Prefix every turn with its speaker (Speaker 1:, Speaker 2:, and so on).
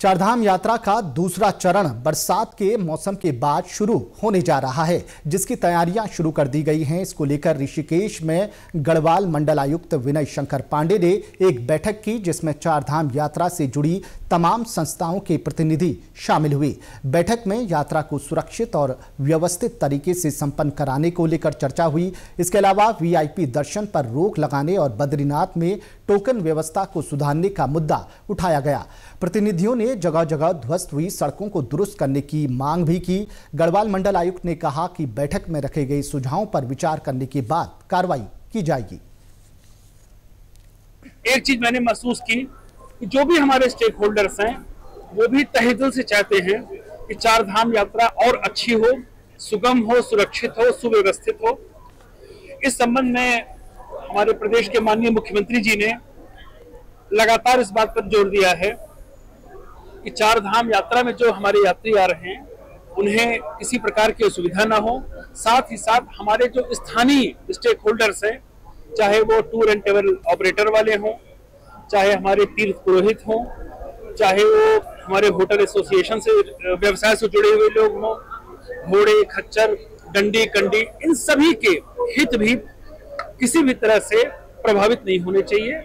Speaker 1: चारधाम यात्रा का दूसरा चरण बरसात के मौसम के बाद शुरू होने जा रहा है, जिसकी तैयारियाँ शुरू कर दी गई हैं। इसको लेकर ऋषिकेश में गढ़वाल मंडलायुक्त विनय शंकर पांडे ने एक बैठक की, जिसमें चारधाम यात्रा से जुड़ी तमाम संस्थाओं के प्रतिनिधि शामिल हुए। बैठक में यात्रा को सुरक्षित और व्यवस्थित तरीके से संपन्न कराने को लेकर चर्चा हुई। इसके अलावा वीआईपी दर्शन पर रोक लगाने और बद्रीनाथ में टोकन व्यवस्था को सुधारने का मुद्दा उठाया गया। प्रतिनिधियों ने जगह जगह ध्वस्त हुई सड़कों को दुरुस्त करने की मांग भी की। गढ़वाल मंडल आयुक्त ने कहा कि बैठक में रखे गए सुझावों पर विचार करने के बाद कार्रवाई की जाएगी।
Speaker 2: एक चीज़ मैंने महसूस की कि जो भी हमारे स्टेक होल्डर्स हैं, वो भी तहे दिल से चाहते हैं कि चार धाम यात्रा और अच्छी हो, सुगम हो, सुरक्षित हो, सुव्यवस्थित हो। इस संबंध में हमारे प्रदेश के माननीय मुख्यमंत्री जी ने लगातार इस बात पर ज़ोर दिया है कि चार धाम यात्रा में जो हमारे यात्री आ रहे हैं, उन्हें किसी प्रकार की असुविधा ना हो। साथ ही साथ हमारे जो स्थानीय स्टेक होल्डर्स हैं, चाहे वो टूर एंड ट्रेवल ऑपरेटर वाले हों, चाहे हमारे तीर्थ पुरोहित हों, चाहे वो हमारे होटल एसोसिएशन से, व्यवसाय से जुड़े हुए लोग हों, घोड़े, खच्चर, डंडी, कंडी, इन सभी के हित भी किसी भी तरह से प्रभावित नहीं होने चाहिए।